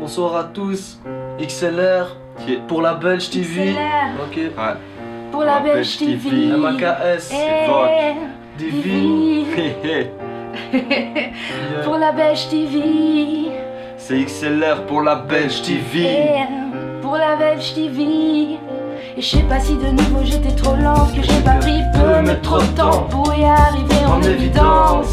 Bonsoir à tous. XLR pour la Belge TV. XLR. Ok. Ouais. Pour la Belge TV. MAKS. Eh, Divi. Divi. Pour la Belge TV. C'est XLR pour la Belge TV. Eh, Pour la Belge TV. Et je sais pas si de nouveau j'étais trop lente, que j'ai pas pris peu, mais trop de temps pour y arriver en évidence.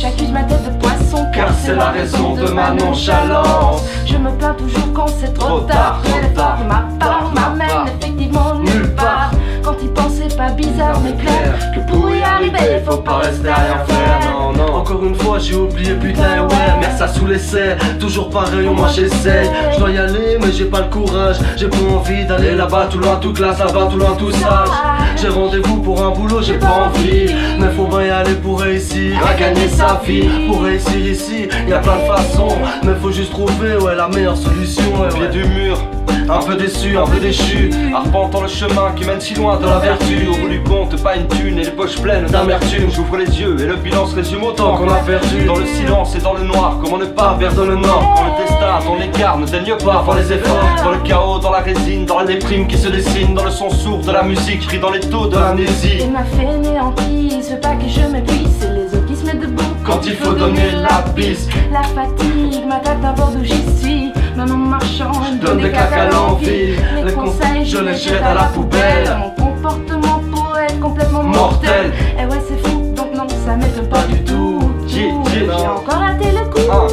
J'accuse ma tête de poisson car c'est la raison de ma nonchalance. Je me plains toujours quand c'est trop Trop tard. l'effort de ma part m'amène effectivement nulle part. Quand il pensait pas bizarre mais clair que pour y arriver faut pas rester à rien faire. Encore une fois, j'ai oublié, putain, ouais, mais ça sous l'essai. Toujours pareil, moi j'essaye. Je dois y aller, mais j'ai pas le courage. J'ai pas envie d'aller là-bas, tout loin, tout classe, là-bas, tout loin, tout sage. J'ai rendez-vous pour un boulot, j'ai pas envie. Mais faut bien y aller pour réussir à gagner sa vie. Pour réussir ici, y a plein de façons. Mais faut juste trouver, ouais, la meilleure solution. ouais, pied ouais. du mur, Un peu déçu, un peu déchu. arpentant le chemin qui mène si loin de la vertu. Au bout du compte, pas une thune et les poches pleines d'amertume. J'ouvre les yeux et le bilan se résume autant Tant qu'on a perdu. Dans le silence et dans le noir, comment ne pas perdre le nord Quand le destin, ton écart ne daigne pas faire les efforts Dans le chaos, dans la résine, dans la déprime qui se dessine Dans le son sourd de la musique, crie dans les taux de l'amnésie Il m'a fait néantise, veux pas que je m'épuise, c'est les autres qui se mettent debout. Quand il faut donner la piste. La fatigue m'attaque d'abord d'où j'y suis. Je donne des claques à l'envie. Les conseils, je les jette à la poubelle. Mon comportement être complètement mortel. Et ouais, c'est fou, donc non, ça m'étonne pas du tout. J'ai encore raté le coup. Ah.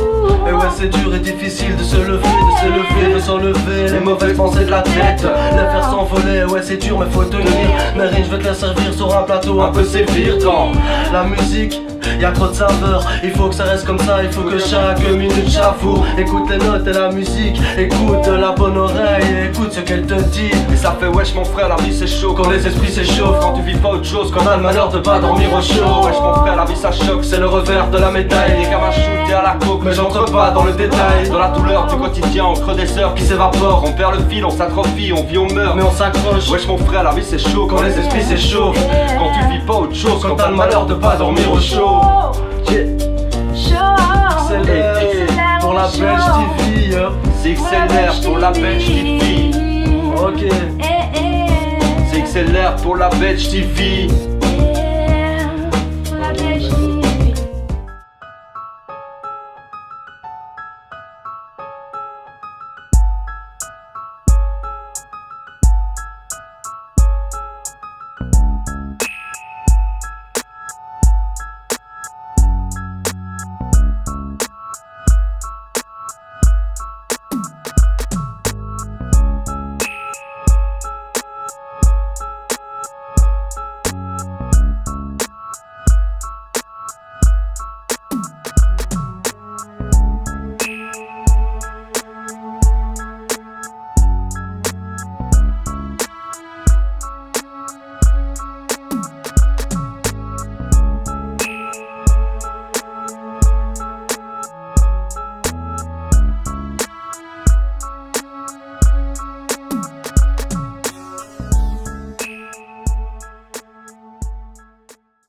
Et ouais c'est dur et difficile de se lever, de se lever, de s'enlever Les mauvaises pensées de la tête, les faire s'envoler Ouais c'est dur mais faut tenir Mais rien je vais te la servir sur un plateau un peu sévir Dans la musique, y a trop de saveur Il faut que ça reste comme ça, il faut que chaque minute j'avoue. Écoute les notes et la musique, écoute la bonne oreille Écoute ce qu'elle te dit. Et ça fait wesh mon frère, la vie c'est chaud. Quand les esprits s'échauffent, Quand tu vis pas autre chose, quand on a le malheur de pas dormir au chaud. Wesh mon frère, la vie ça choque, C'est le revers de la Les médaille gamins shootés à la coke, Mais j'entre pas dans le détail. Dans la douleur du quotidien, on creux des sœurs qui s'évapore On perd le fil, on s'atrophie, on vit, on meurt. Mais on s'accroche. Wesh mon frère, la vie c'est chaud. Quand les esprits s'échauffent Quand tu vis pas autre chose, Quand t'as le malheur de pas dormir au chaud C'est Eh, eh, pour la yeah. C'est XLR pour la Belge TV Ok. Eh, eh. C'est XLR pour la Belge TV